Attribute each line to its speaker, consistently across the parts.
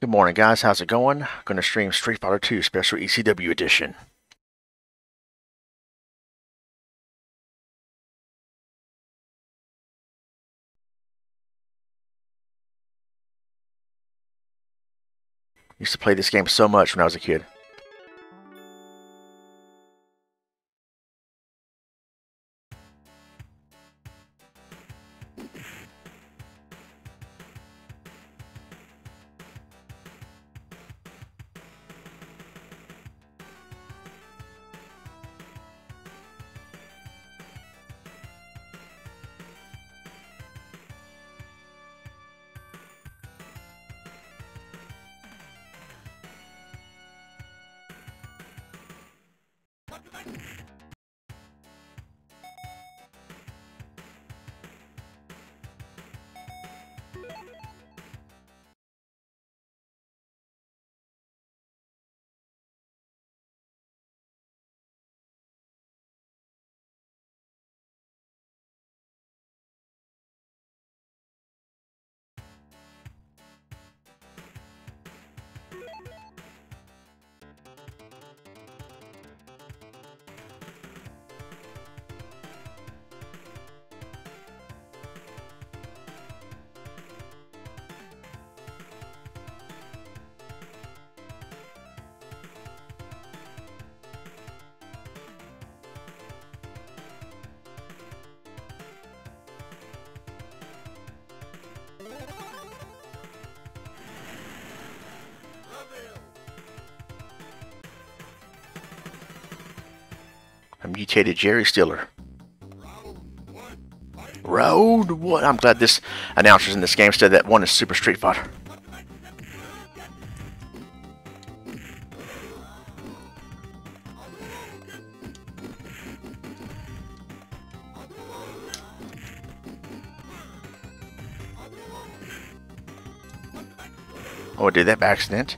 Speaker 1: Good morning, guys. How's it going? Gonna stream Street Fighter 2 Special ECW Edition. Used to play this game so much when I was a kid. Jerry Stiller. Road what? I'm glad this announcer's in this game said that one is Super Street Fighter. Oh, I did that by accident.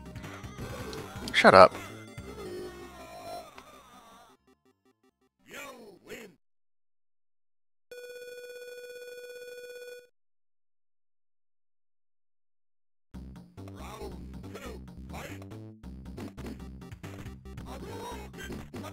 Speaker 1: Shut up.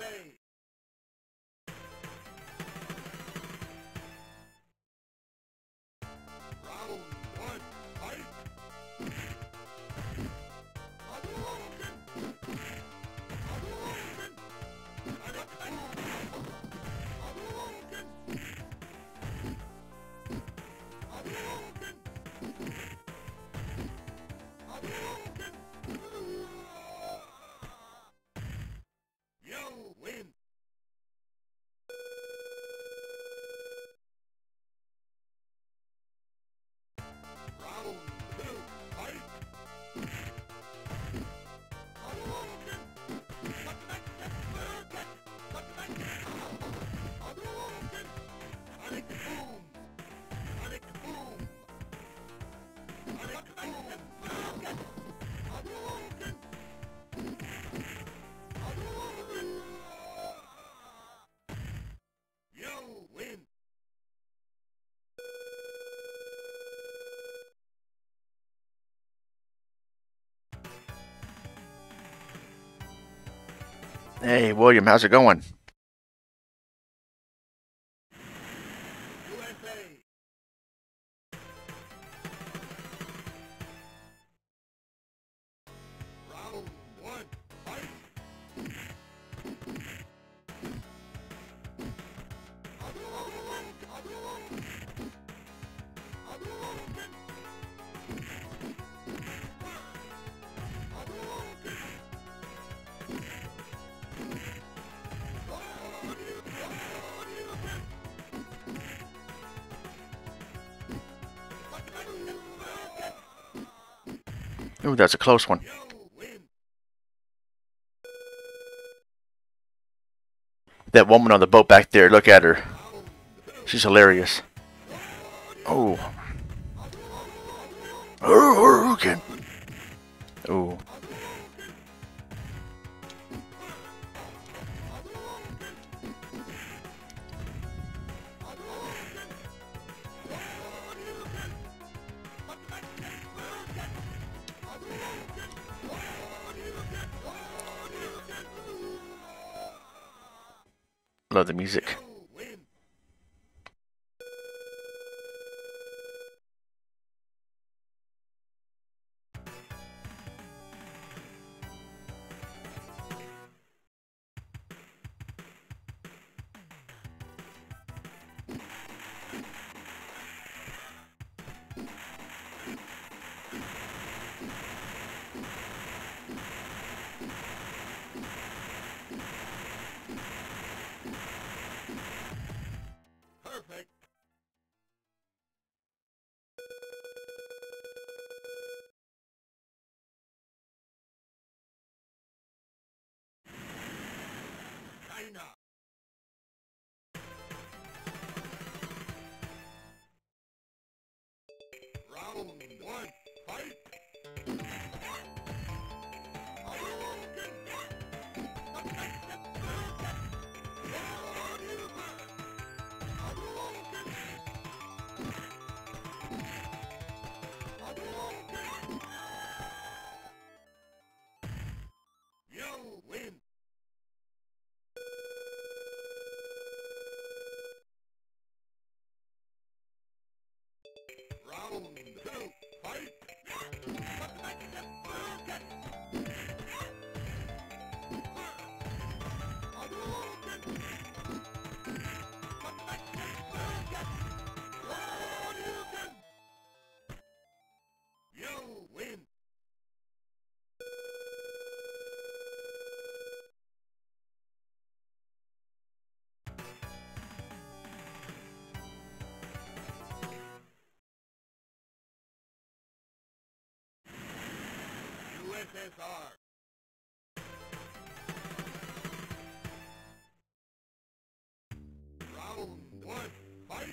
Speaker 1: Bay. Ronald Hey, William, how's it going? Ooh, that's a close one. That woman on the boat back there, look at her. She's hilarious. Oh. Okay. Oh. The music.
Speaker 2: Round one,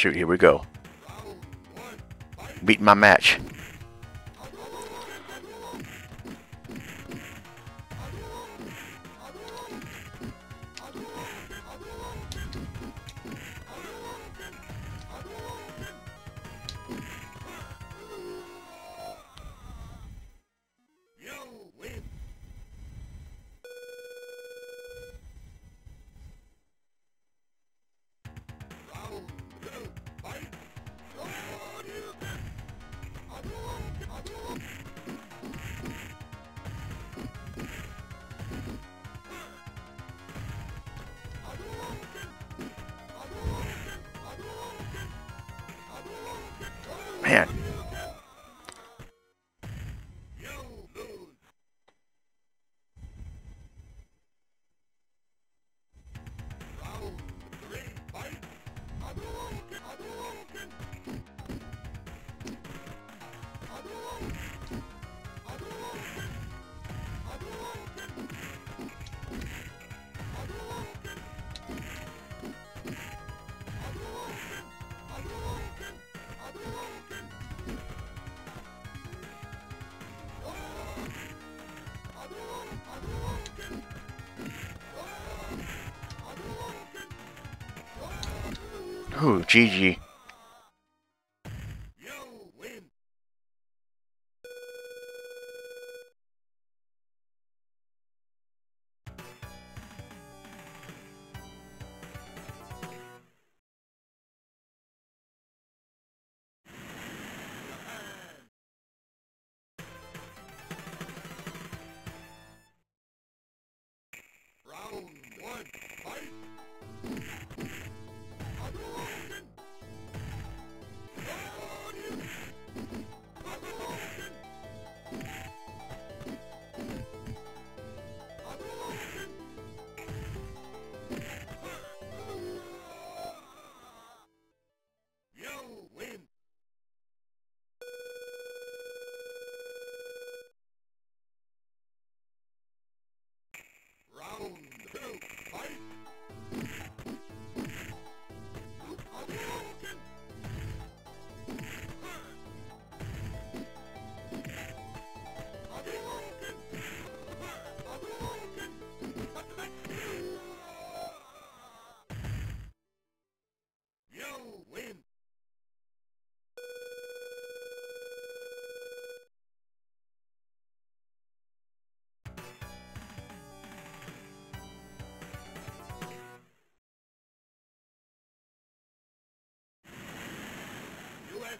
Speaker 1: shoot, here we go. Beat my match.
Speaker 2: partir de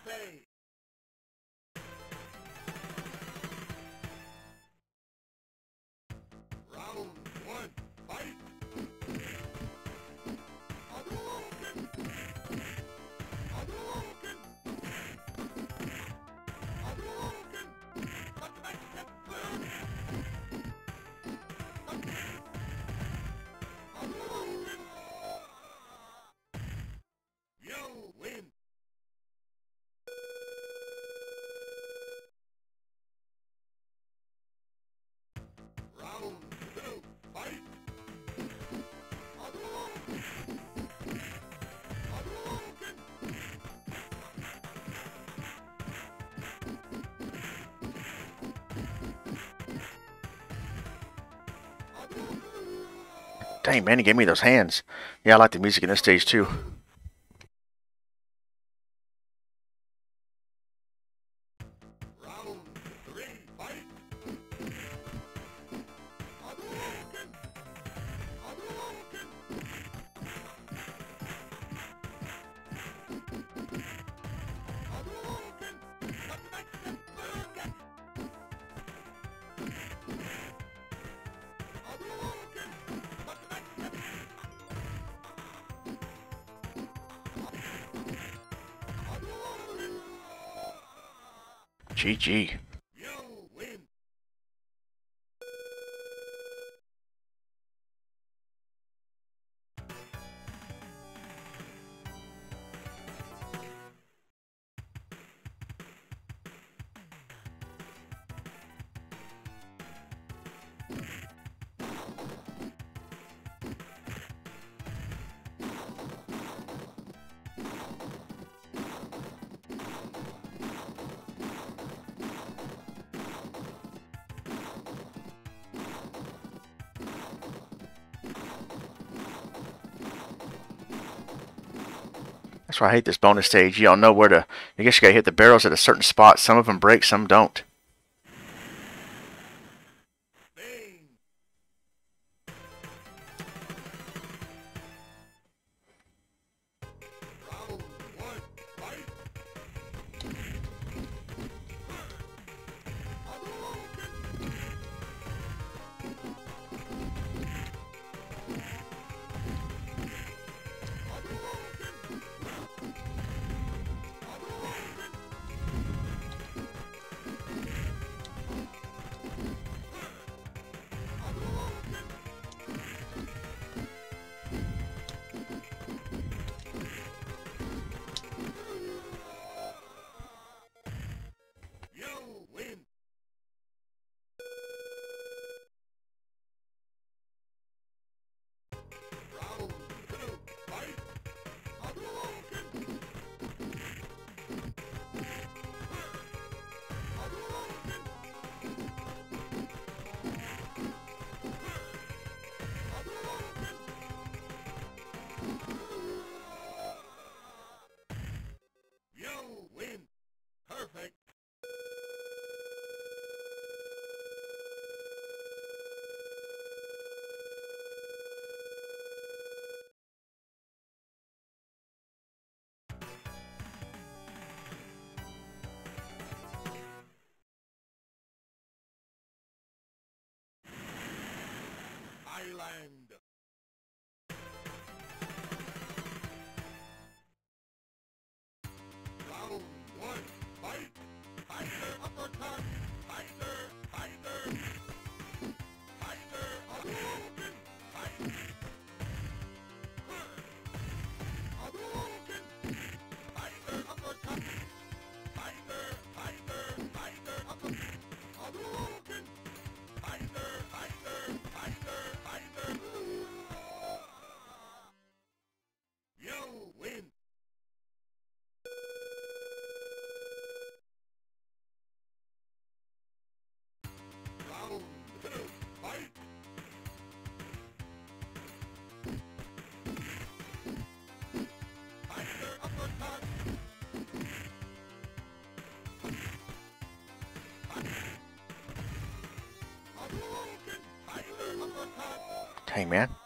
Speaker 2: Hey.
Speaker 1: Dang, man, he gave me those hands. Yeah, I like the music in this stage, too. why I hate this bonus stage. You don't know where to. I guess you gotta hit the barrels at a certain spot. Some of them break, some don't. Hey, man.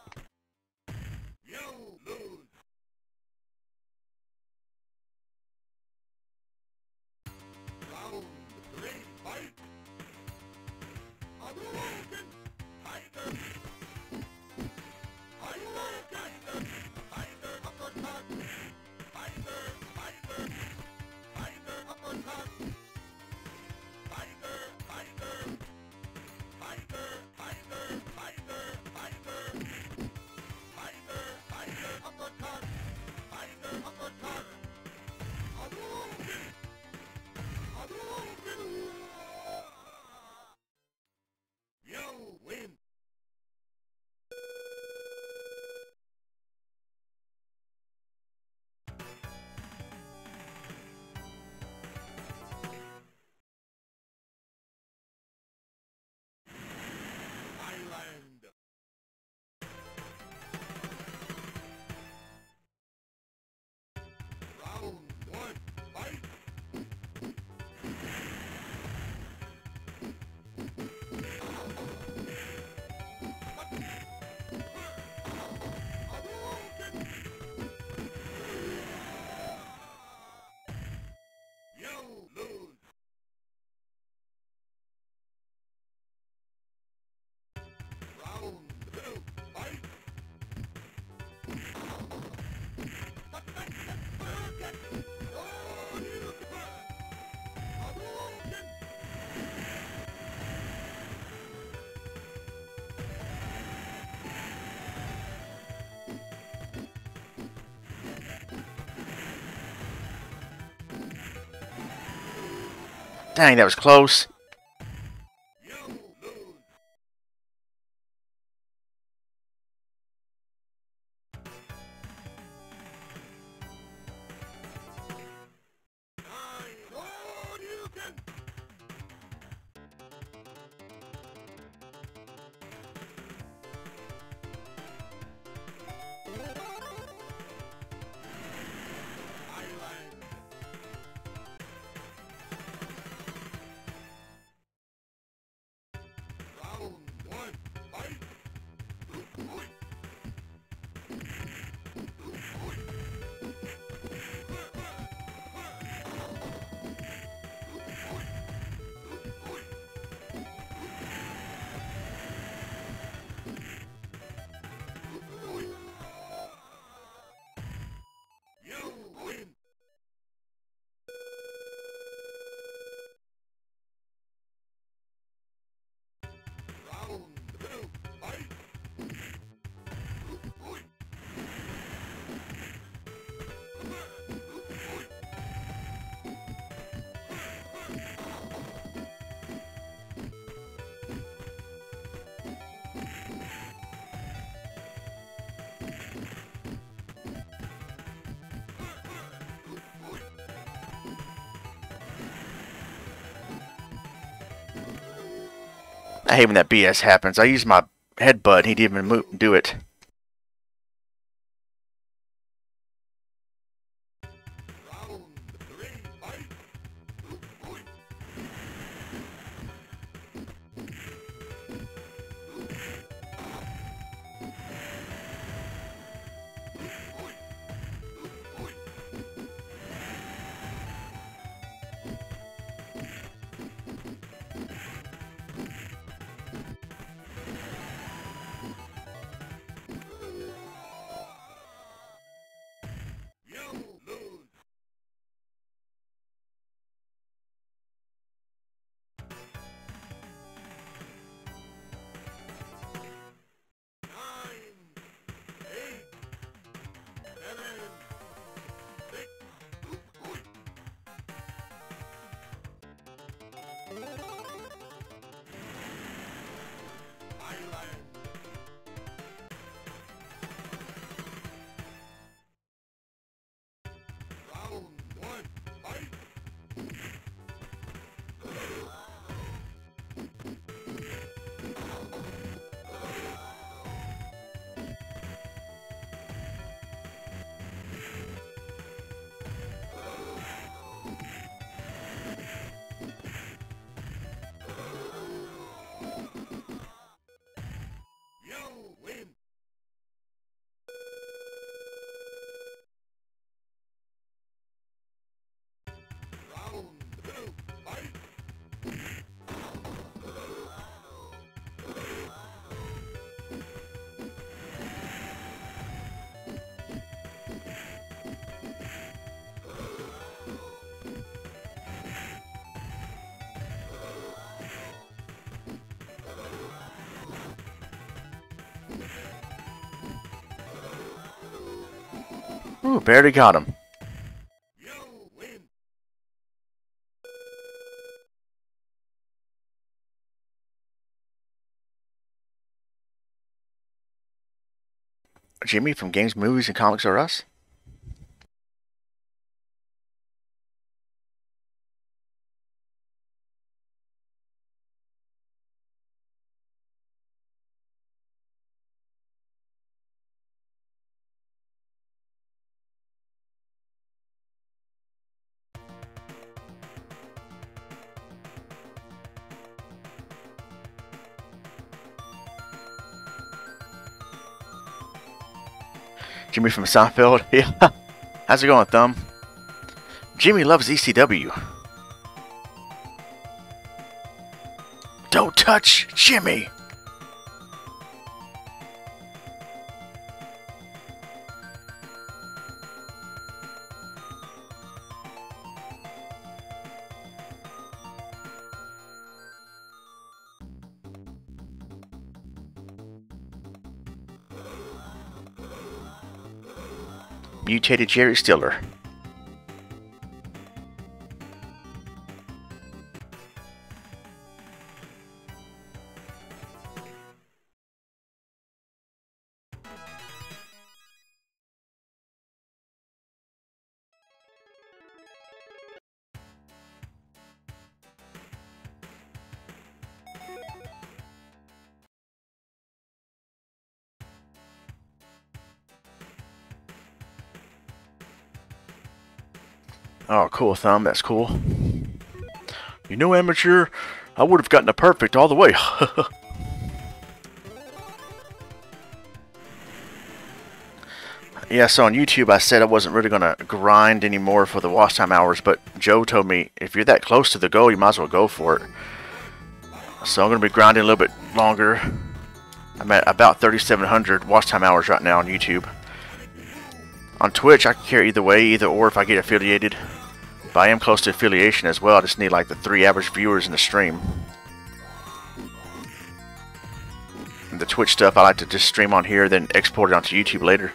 Speaker 1: Dang, that was close. I hate when that BS happens. I use my headbutt. He didn't even move, do it. Ooh, barely got him. Jimmy from Games, Movies, and Comics R Us? Jimmy from Seinfeld? Yeah. How's it going, Thumb? Jimmy loves ECW. Don't touch Jimmy! Mutated Jerry Stiller. Cool, Thumb. That's cool. You know, amateur, I would have gotten a perfect all the way. yeah, so on YouTube, I said I wasn't really going to grind anymore for the watch time hours, but Joe told me if you're that close to the goal, you might as well go for it. So I'm going to be grinding a little bit longer. I'm at about 3,700 watch time hours right now on YouTube. On Twitch, I can care either way, either or if I get affiliated. But I am close to affiliation as well. I just need like the three average viewers in the stream. And the Twitch stuff, I like to just stream on here, then export it onto YouTube later.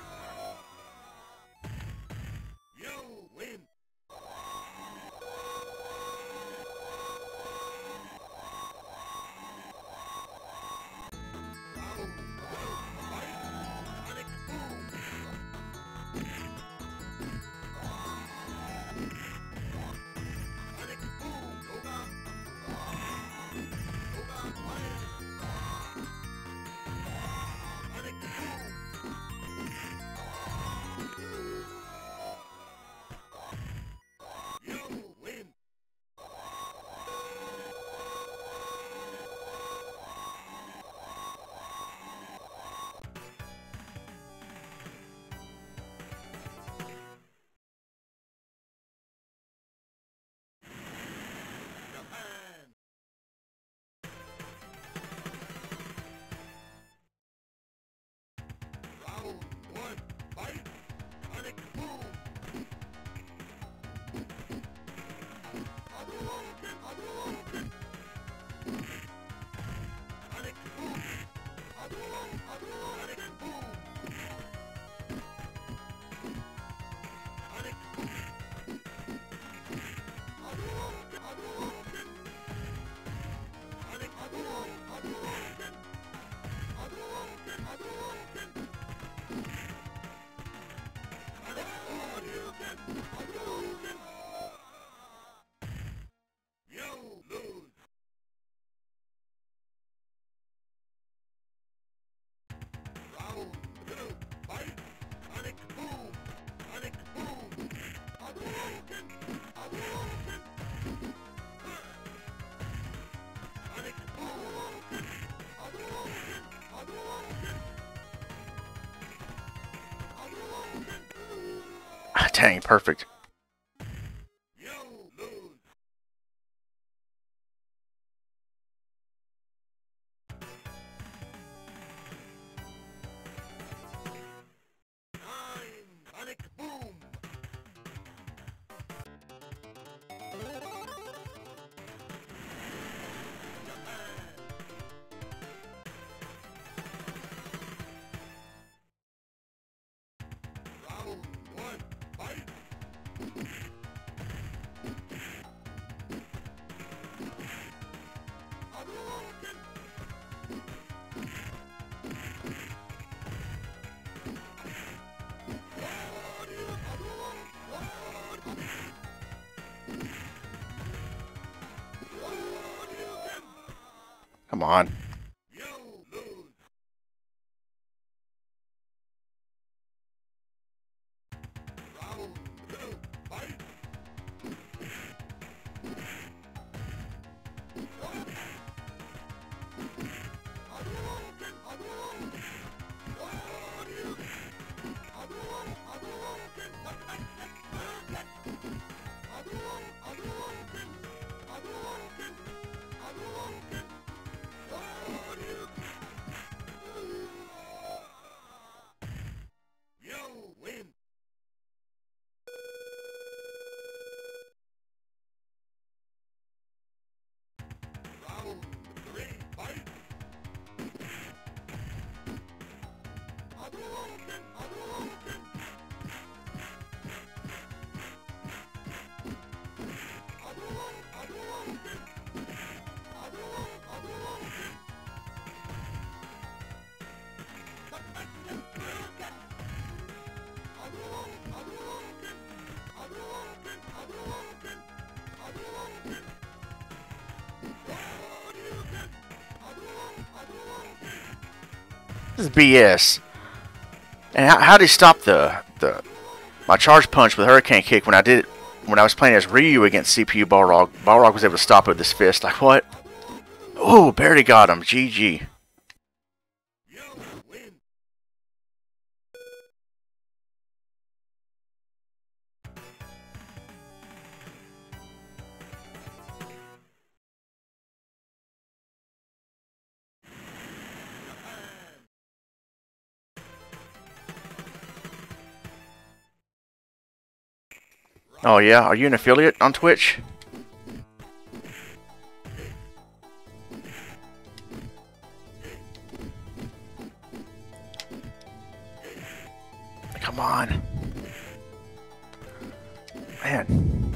Speaker 1: Perfect. Come on. This is BS. And how, how did he stop the the my charge punch with Hurricane Kick when I did when I was playing as Ryu against CPU Balrog? Balrog was able to stop it with his fist. Like what? Oh, barely got him. GG. Oh yeah, are you an affiliate on Twitch? Come on. Man.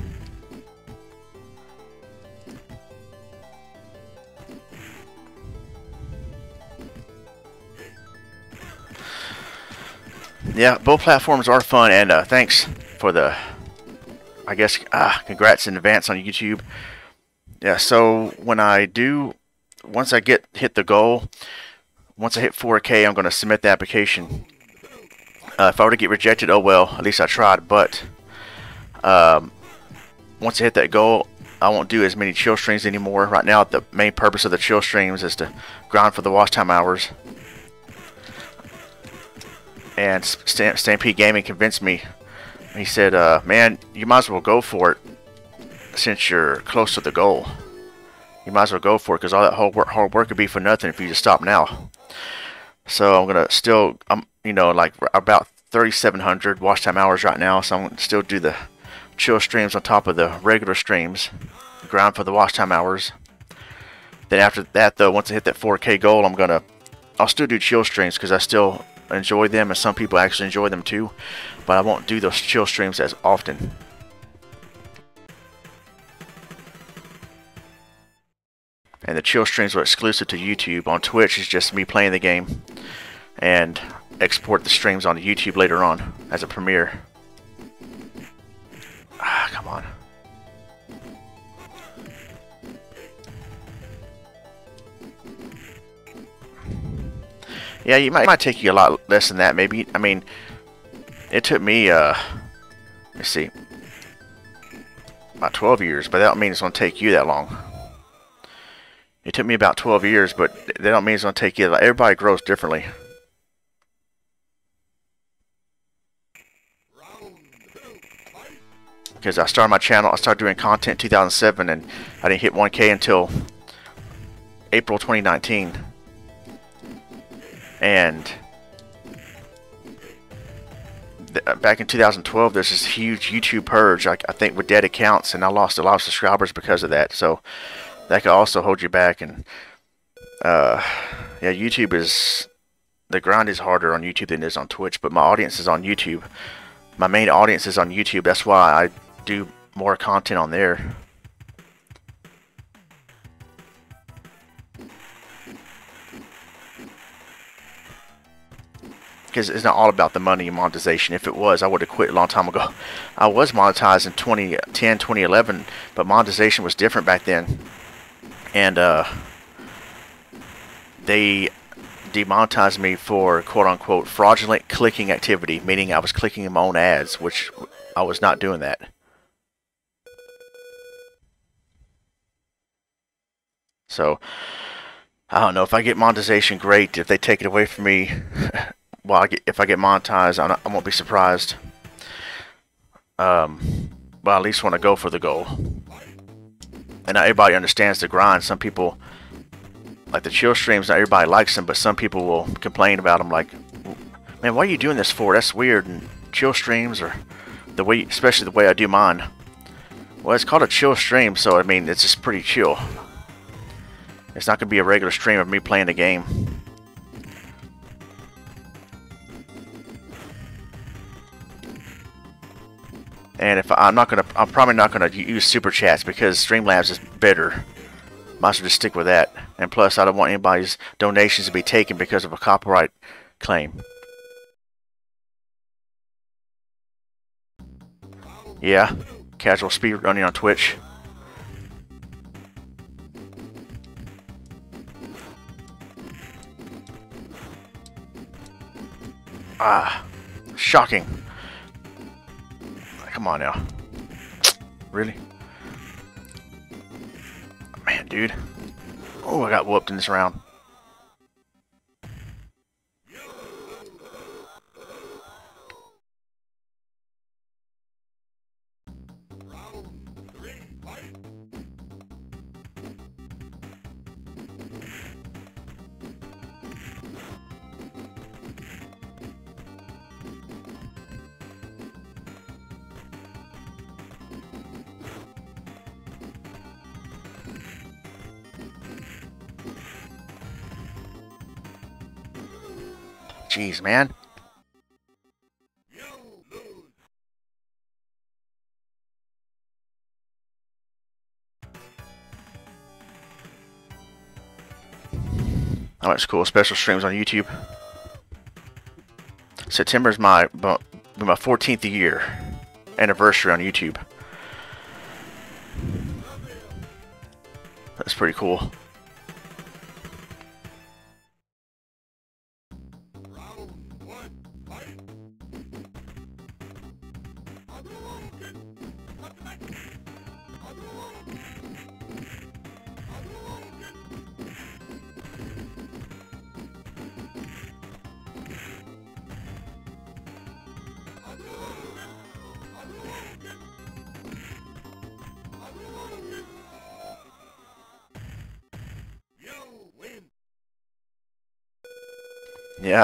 Speaker 1: Yeah, both platforms are fun, and uh, thanks for the I guess, ah, congrats in advance on YouTube. Yeah, so when I do, once I get hit the goal, once I hit 4K, I'm going to submit the application. Uh, if I were to get rejected, oh well, at least I tried. But um, once I hit that goal, I won't do as many chill streams anymore. Right now, the main purpose of the chill streams is to grind for the watch time hours. And Stamp Stampede Gaming convinced me he said, uh, man, you might as well go for it since you're close to the goal. You might as well go for it because all that hard work, hard work could be for nothing if you just stop now. So I'm gonna still, I'm, you know, like about 3,700 watch time hours right now, so I'm going to still do the chill streams on top of the regular streams, grind for the watch time hours. Then after that, though, once I hit that 4K goal, I'm gonna, I'll still do chill streams because I still enjoy them, and some people actually enjoy them too. But I won't do those chill streams as often. And the chill streams are exclusive to YouTube. On Twitch, it's just me playing the game and export the streams onto YouTube later on as a premiere. Ah, come on. Yeah, you might, might take you a lot less than that. Maybe. I mean, it took me. Uh, let me see, about 12 years, but that don't mean it's going to take you that long. It took me about 12 years, but that don't mean it's going to take you. Everybody grows differently. Because I started my channel, I started doing content in 2007, and I didn't hit 1K until April 2019. And uh, back in 2012, there's this huge YouTube purge, I, I think, with dead accounts, and I lost a lot of subscribers because of that. So that could also hold you back. And uh, yeah, YouTube is the grind is harder on YouTube than it is on Twitch, but my audience is on YouTube. My main audience is on YouTube. That's why I do more content on there. Because it's not all about the money and monetization. If it was, I would have quit a long time ago. I was monetized in 2010, 2011, but monetization was different back then. And uh, they demonetized me for quote unquote fraudulent clicking activity, meaning I was clicking my own ads, which I was not doing that. So I don't know if I get monetization, great. If they take it away from me, well, I get, if I get monetized, I'm not, I won't be surprised. Um, well, at least want to go for the goal. And not everybody understands the grind. Some people, like the chill streams, not everybody likes them, but some people will complain about them. Like, man, why are you doing this for? That's weird. And chill streams, or the way, especially the way I do mine. Well, it's called a chill stream, so I mean, it's just pretty chill. It's not going to be a regular stream of me playing the game. And if I, am not to, I'm probably not to use super chats because Streamlabs is better. Might as well just stick with that. And plus, I don't want anybody's donations to be taken because of a copyright claim. Yeah, casual speed running on Twitch. Ah, shocking. Come on now. Really? Man, dude. Oh, I got whooped in this round. Jeez, man. Oh, that's cool. Special streams on YouTube. September is my my 14th year anniversary on YouTube. That's pretty cool.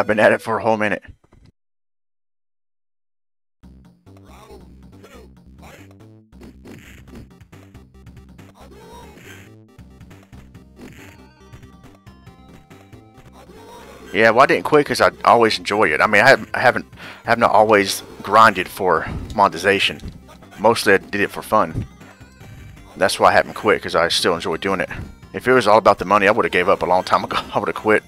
Speaker 1: been at it for a whole minute. Yeah, well, I didn't quit because I always enjoy it. I mean, I haven't, I haven't, I have not always grinded for monetization. Mostly, I did it for fun. That's why I haven't quit because I still enjoy doing it. If it was all about the money, I would have gave up a long time ago. I would have quit.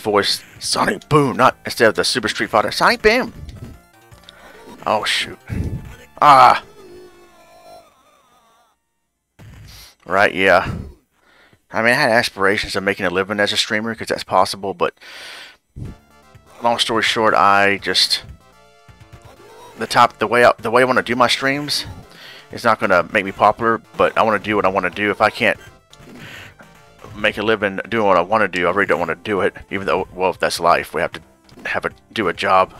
Speaker 1: Voice. Sonic Boom, not instead of the Super Street Fighter. Sonic Boom. Oh shoot. Ah. Right, yeah. I mean, I had aspirations of making a living as a streamer because that's possible, but long story short, I just the top the way I, the way I want to do my streams is not going to make me popular, but I want to do what I want to do. If I can't make a living doing what I want to do, I really don't want to do it. Even though, well, that's life, we have to have a do a job.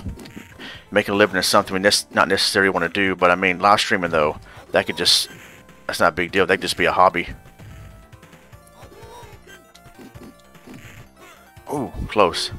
Speaker 1: Making a living is something we not necessarily want to do, but I mean, live streaming though, that could just that's not a big deal. That could just be a hobby. Ooh, close.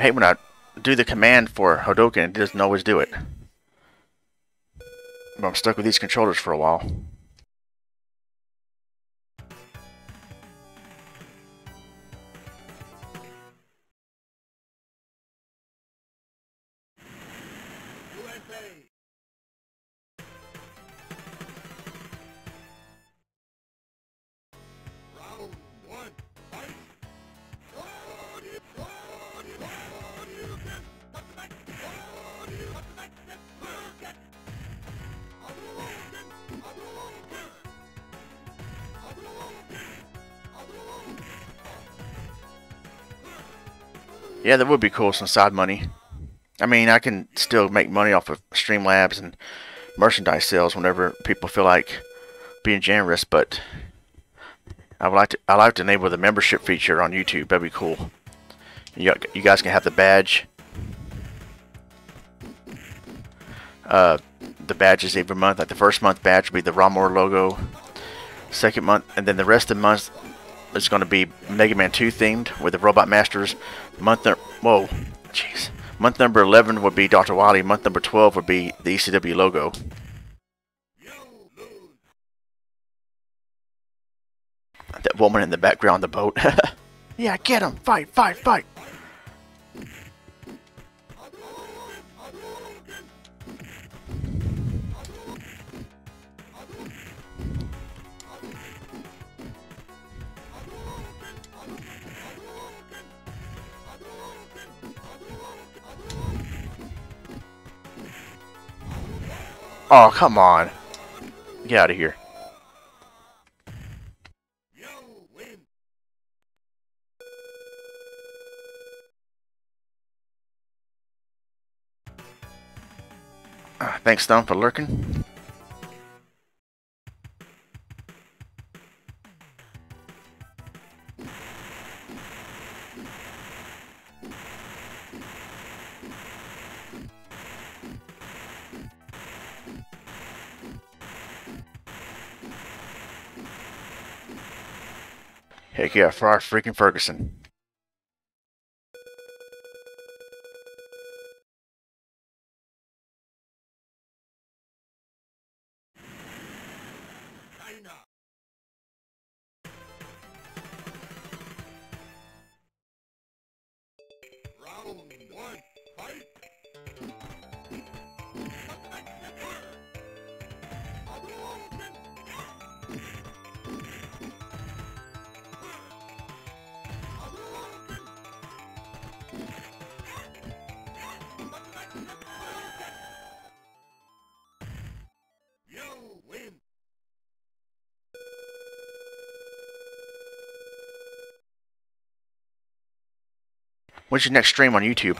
Speaker 1: I hate when I do the command for Hadouken and it doesn't always do it. But I'm stuck with these controllers for a while. Yeah, that would be cool, some side money. I mean, I can still make money off of Streamlabs and merchandise sales whenever people feel like being generous, but I would like to I like to enable the membership feature on YouTube. That'd be cool. You, you guys can have the badge. Uh, the badges every month. Like the first month badge would be the Ronmower logo. Second month, and then the rest of the month is going to be Mega Man 2 themed with the Robot Masters. Month, whoa, jeez. Month number 11 would be Dr. Wily. Month number 12 would be the ECW logo. That woman in the background the boat. yeah, get him! Fight, fight, fight! Oh, come on. Get out of here. Uh, thanks, Stone, for lurking. Yeah, for our freaking Ferguson. When's your next stream on YouTube?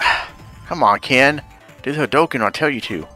Speaker 1: Come on, Ken. Do the Hadouken, I'll tell you to.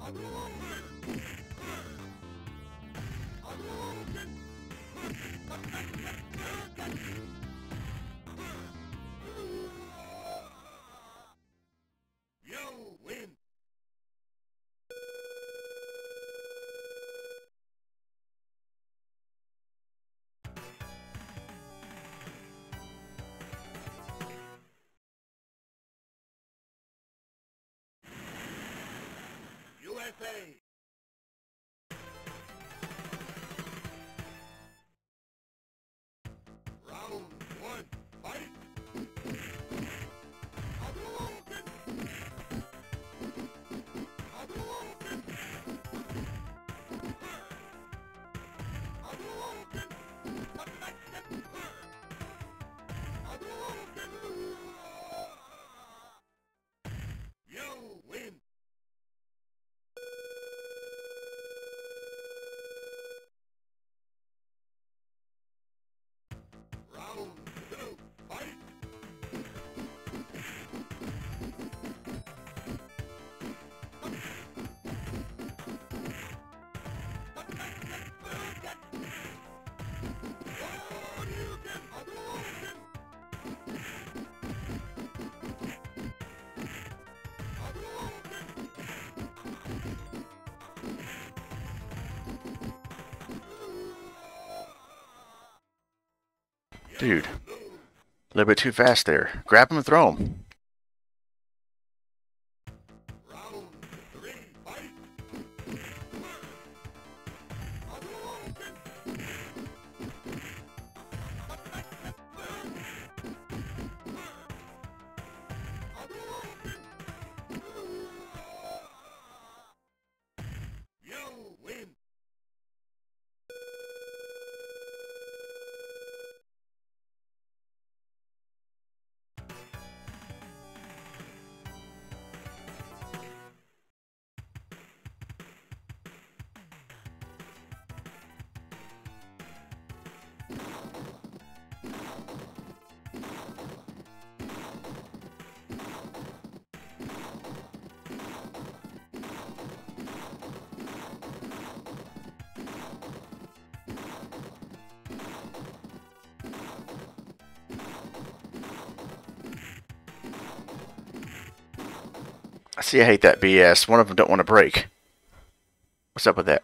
Speaker 2: Adamım! USA! Round
Speaker 1: Dude. A little bit too fast there. Grab him and throw him. See, I hate that BS. One of them don't want to break. What's up with that?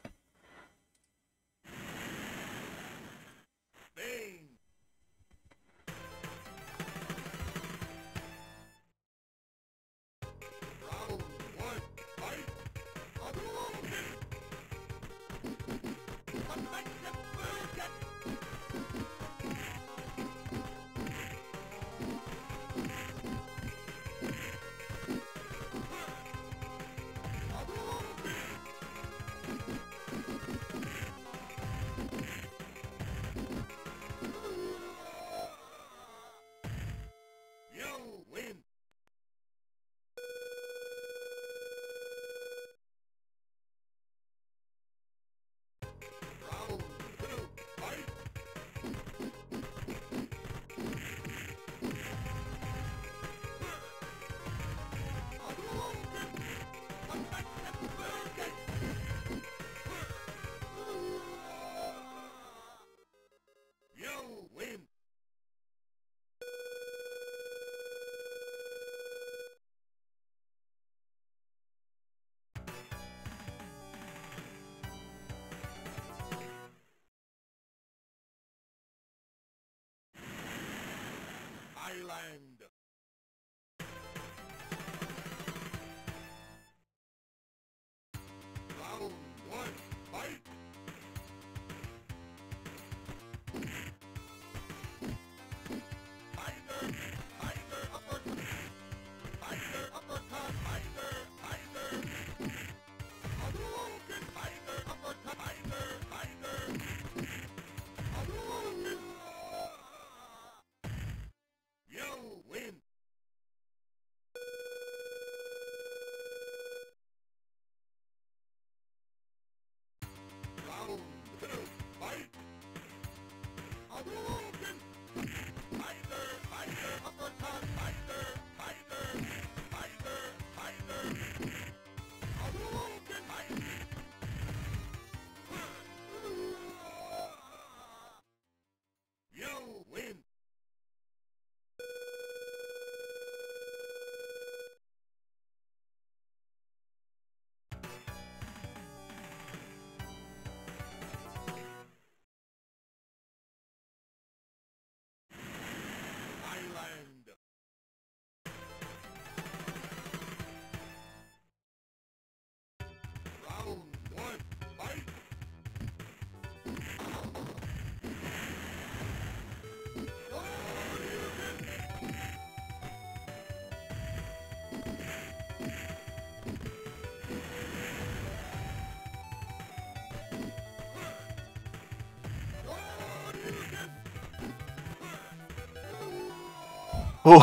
Speaker 1: Oh,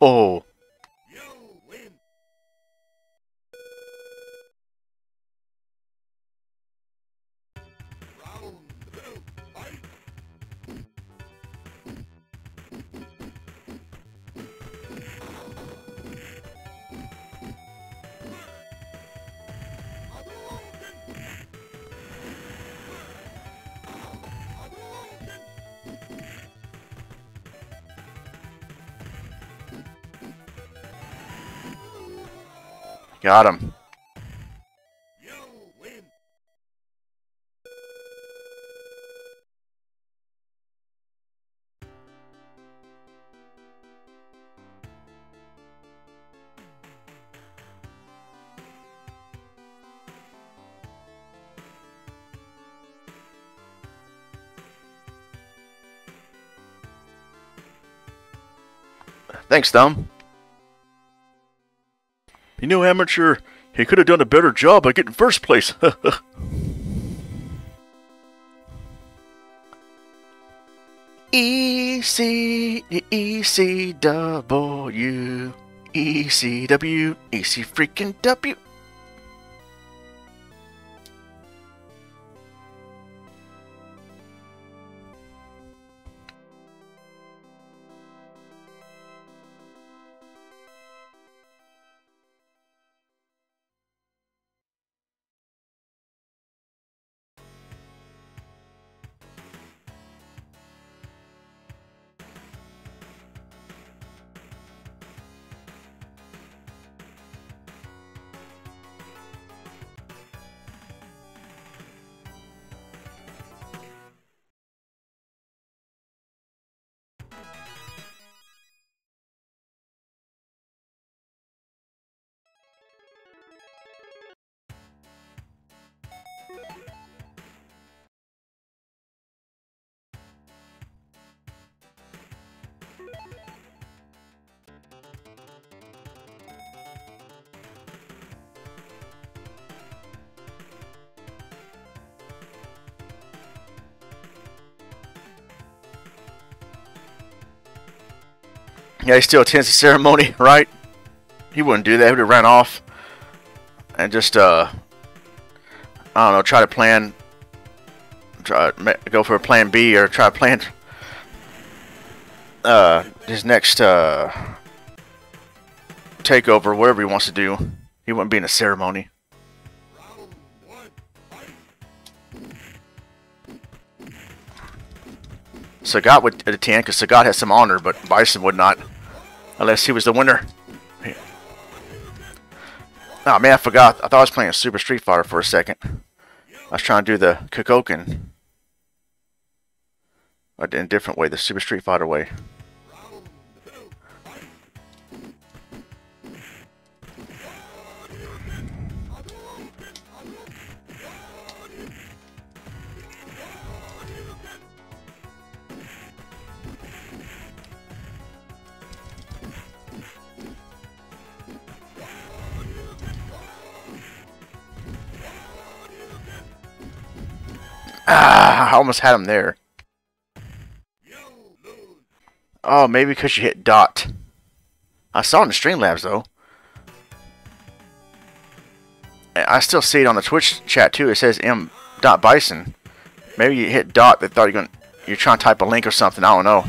Speaker 2: You
Speaker 1: got him. Thanks, Thumb. You know, amateur, he could have done a better job by getting first place. E C E C W E C W E C freaking W. Yeah, he still attends the ceremony, right? He wouldn't do that. He would have ran off and just, uh, I don't know, try to plan, try go for a plan B or try to plan, uh, his next, uh, takeover, whatever he wants to do. He wouldn't be in a ceremony. Sagat would attend because Sagat has some honor, but Bison would not, unless he was the winner. Oh man, I forgot. I thought I was playing Super Street Fighter for a second. I was trying to do the Kikoken. I did in a different way, the Super Street Fighter way. I almost had him there. Oh, maybe because you hit dot. I saw it in the Streamlabs though. I still see it on the Twitch chat too. It says M dot Bison. Maybe you hit dot. They thought you're going. You're trying to type a link or something. I don't know.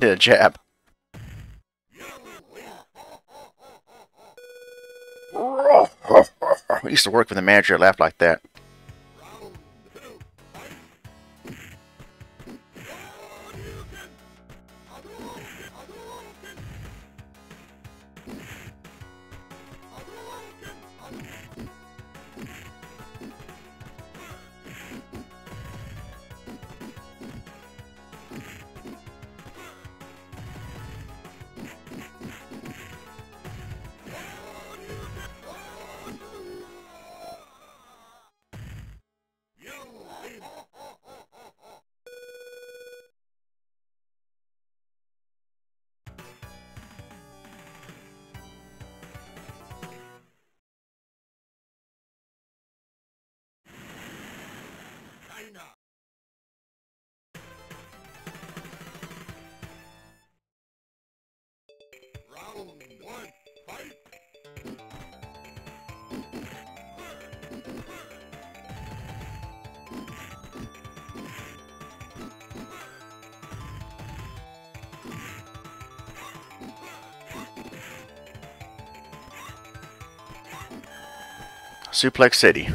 Speaker 1: Did a jab. I used to work with a manager that laughed like that. Suplex City.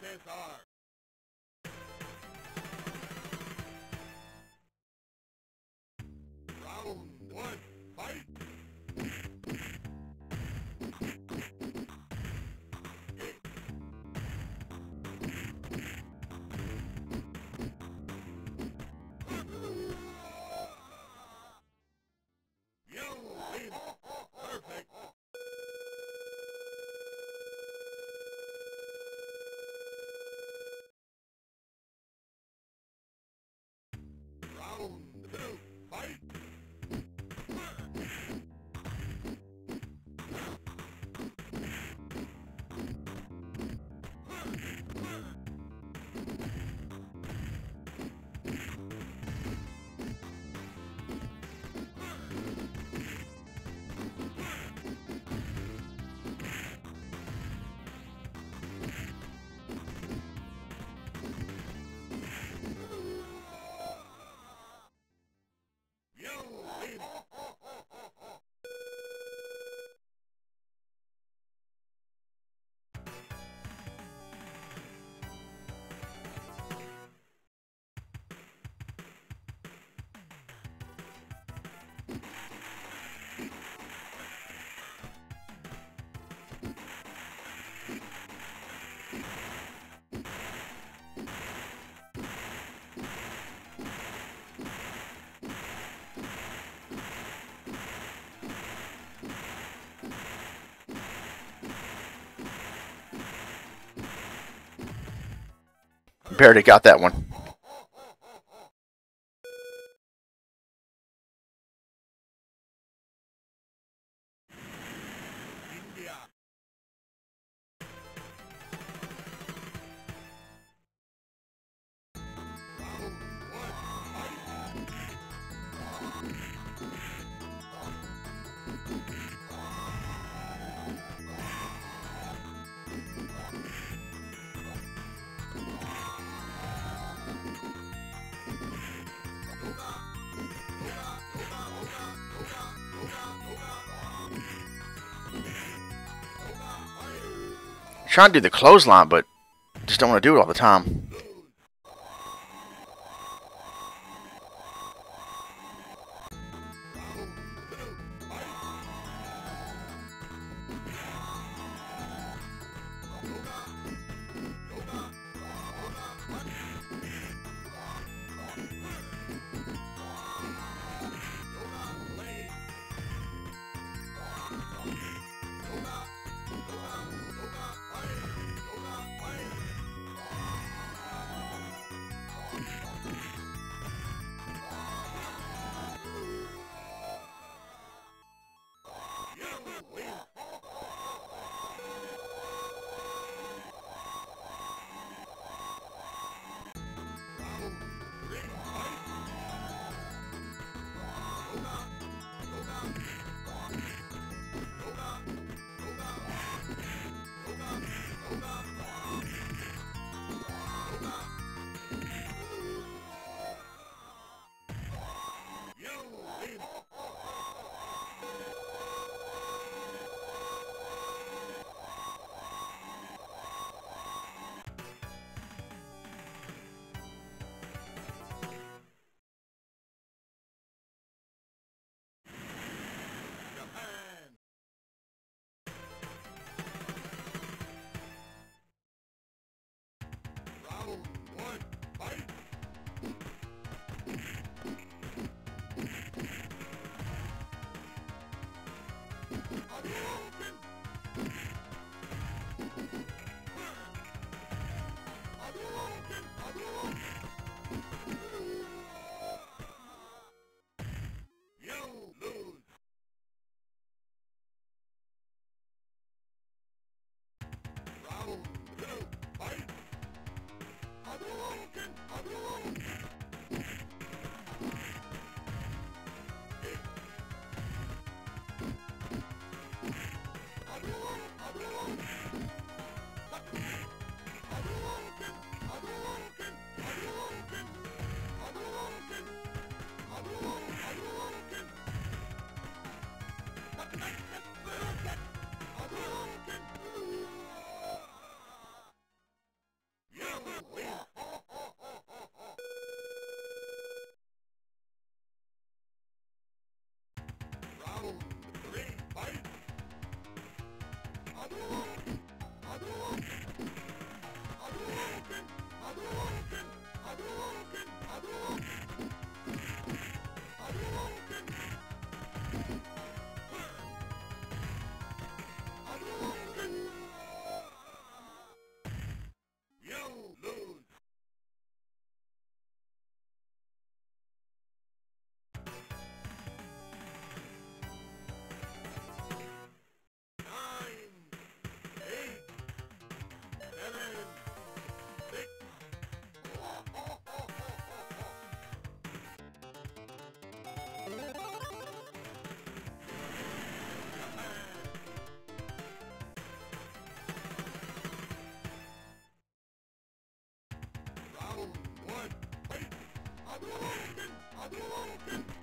Speaker 2: USSR.
Speaker 1: Barely got that one. Trying to do the clothesline, but just don't want to do it all the time.
Speaker 2: Adolfin! Adolfin! Adolfin!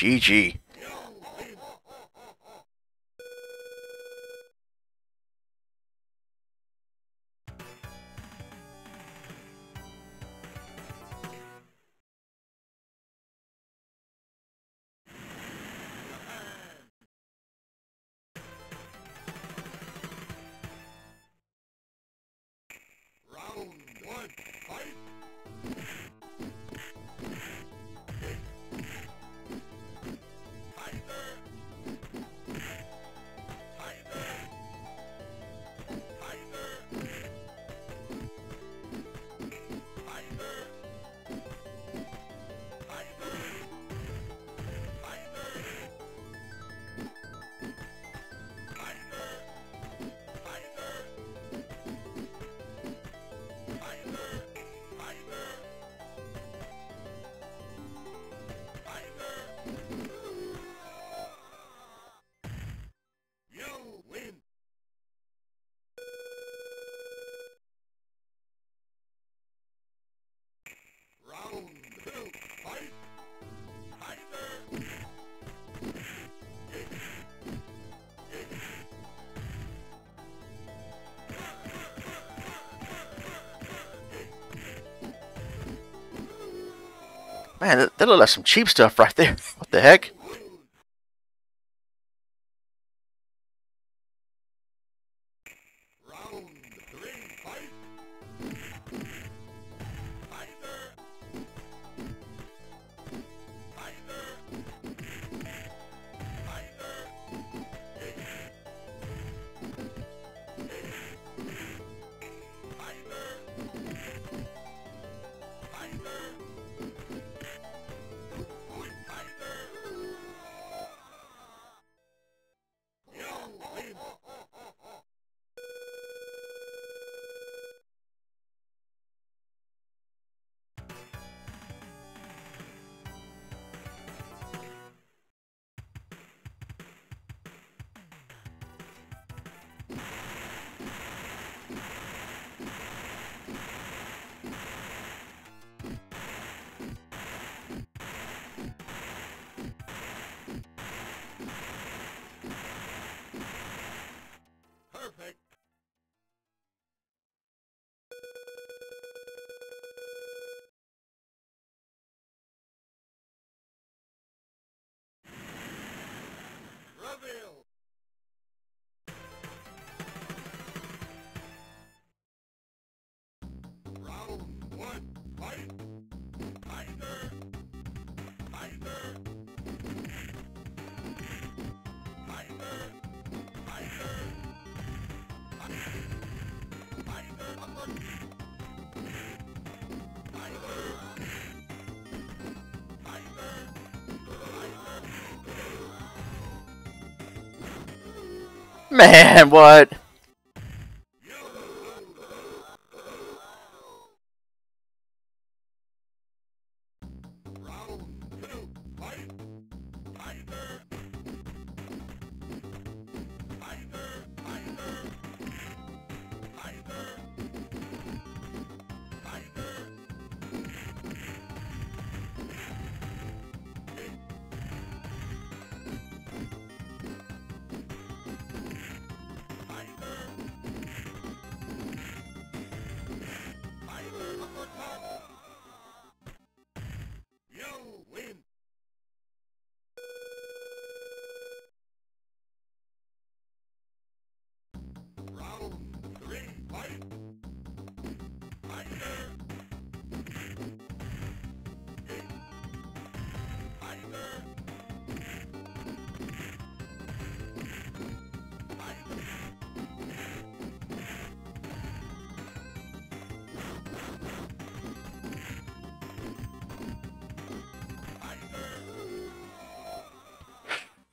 Speaker 1: GG. man, that'll look like some cheap stuff right there. What the heck?
Speaker 2: Smallville!
Speaker 1: Man, what?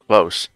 Speaker 1: Close.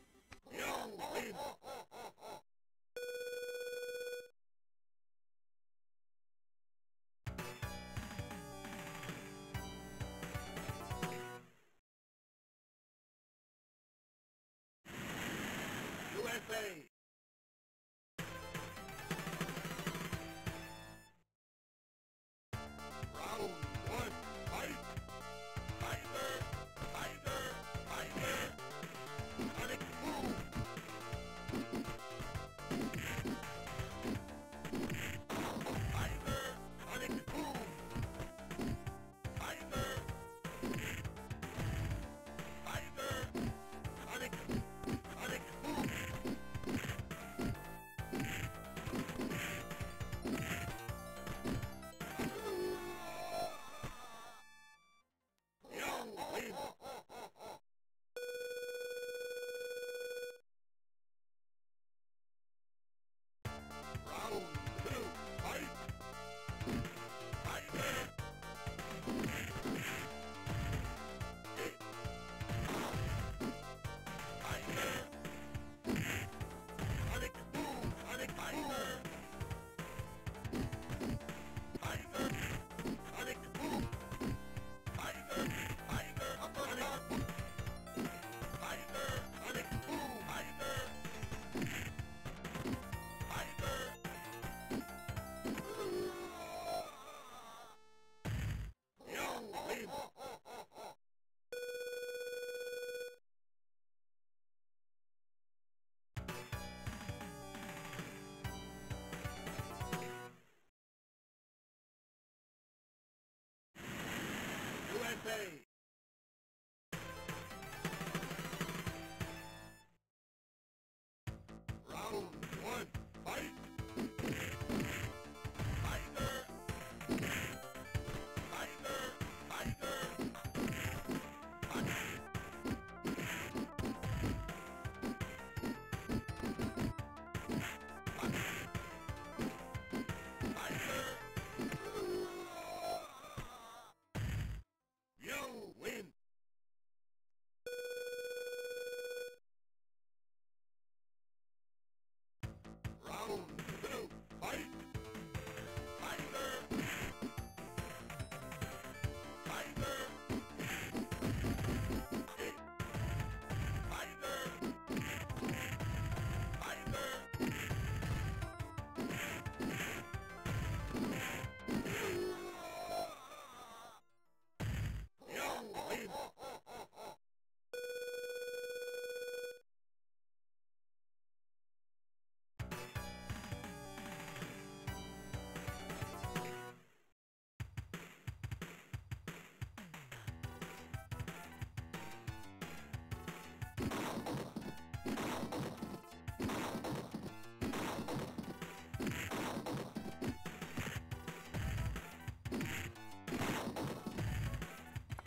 Speaker 2: USA.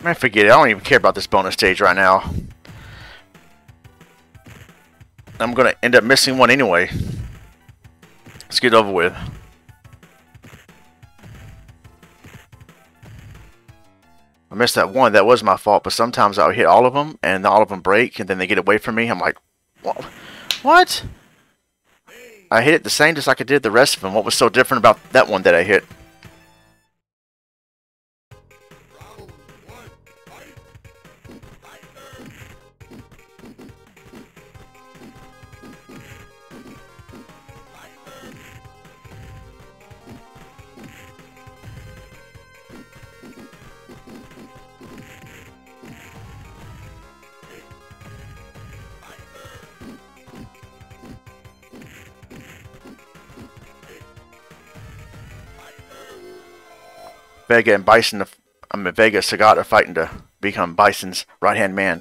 Speaker 1: Man, forget it. I don't even care about this bonus stage right now. I'm gonna end up missing one anyway. Let's get over with. I missed that one. That was my fault. But sometimes I'll hit all of them, and all of them break, and then they get away from me. I'm like, what? What? I hit it the same just like I did the rest of them. What was so different about that one that I hit? Vega and Bison, I mean Vega Sagat are fighting to become Bison's right hand man.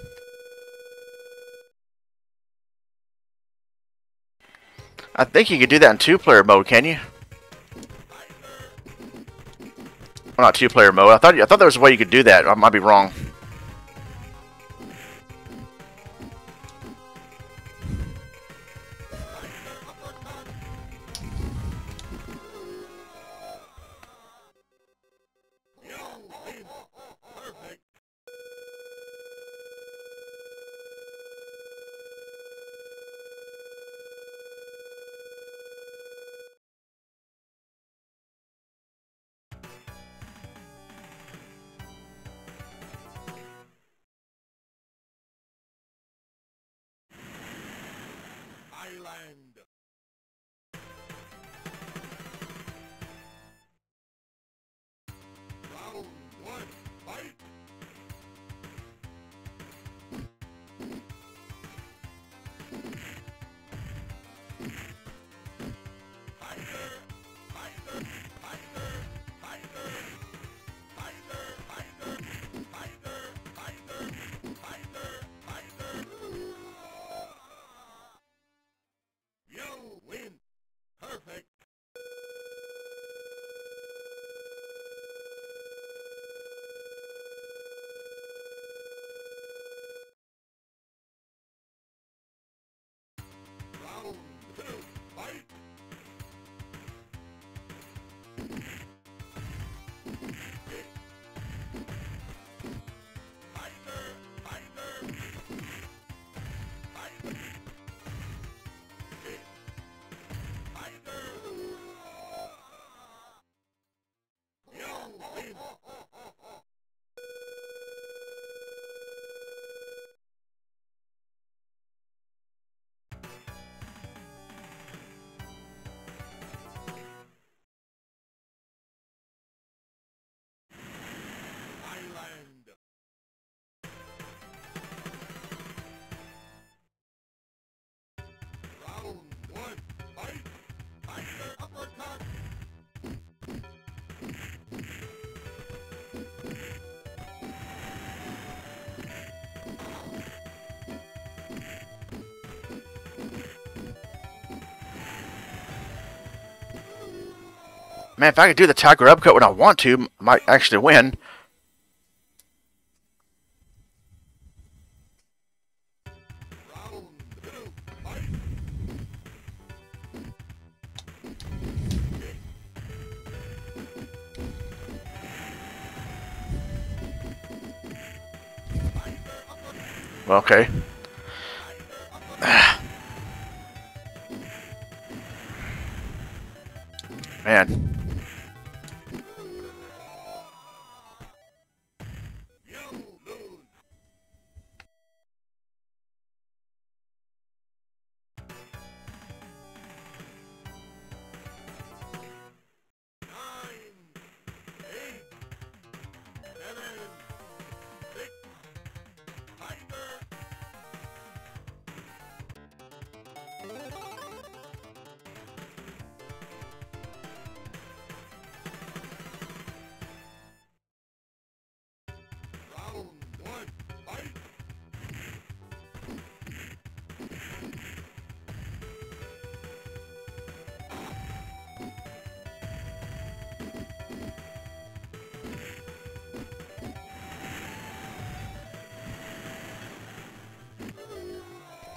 Speaker 1: I think you could do that in two player mode, can you? Well, not two player mode. I thought I thought there was a way you could do that. I might be wrong. Man, if I could do the tiger upcut when I want to, I might actually win. Okay.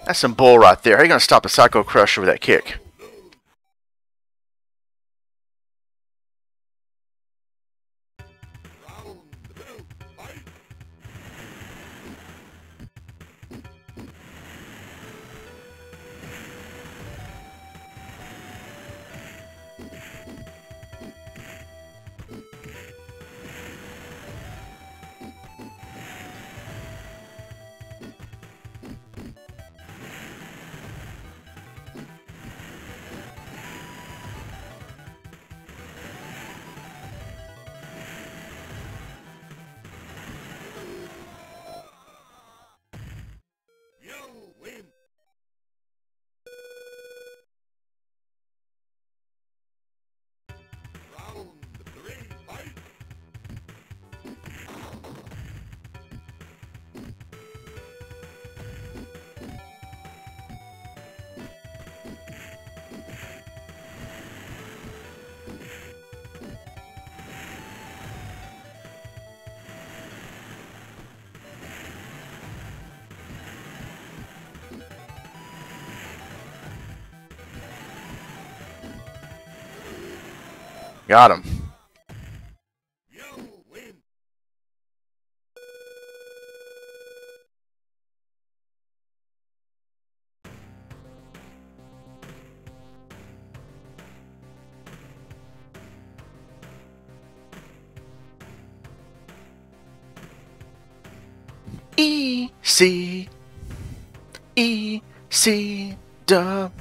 Speaker 1: That's some bull right there. How you gonna stop a Psycho Crusher with that kick? Got him.
Speaker 2: You win.
Speaker 1: E C E C dub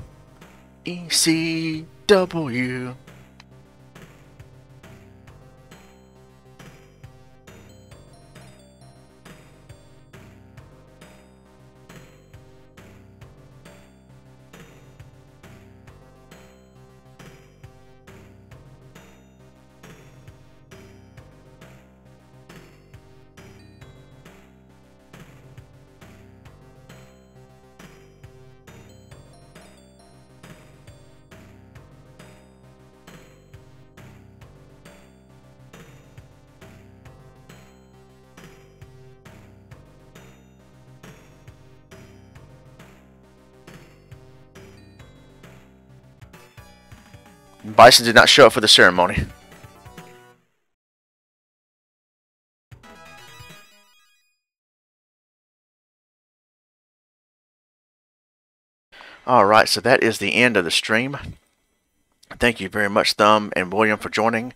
Speaker 1: Bison did not show up for the ceremony. Alright, so that is the end of the stream. Thank you very much, Thumb and William, for joining.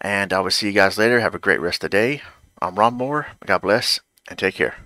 Speaker 1: And I will see you guys later. Have a great rest of the day. I'm Ronmower. God bless, and take care.